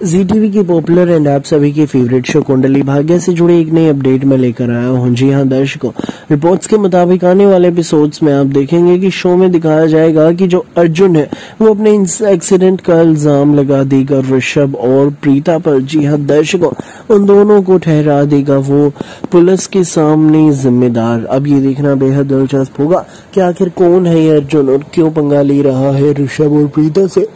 Zee TV की popular and आप सभी की फेवरेट शो कुंडली भाग्य से जुड़े एक नई अपडेट में लेकर आया हूँ। जी हाँ, दर्शकों रिपोर्ट्स के मुताबिक आने वाले एपिसोड्स में आप देखेंगे कि शो में दिखाया जाएगा कि जो अर्जुन है, वो अपने एक्सीडेंट का इल्ज़ाम लगा देगा। ऋषभ और प्रीता पर, जी हाँ, दर्शकों, उन दोनों को ठहरा देगा वो पुलिस के सामने जिम्मेदार। अब ये देखना बेहद दिलचस्प होगा कि आखिर कौन है ये अर्जुन और क्यों पंगा ले रहा है ऋषभ और प्रीता से।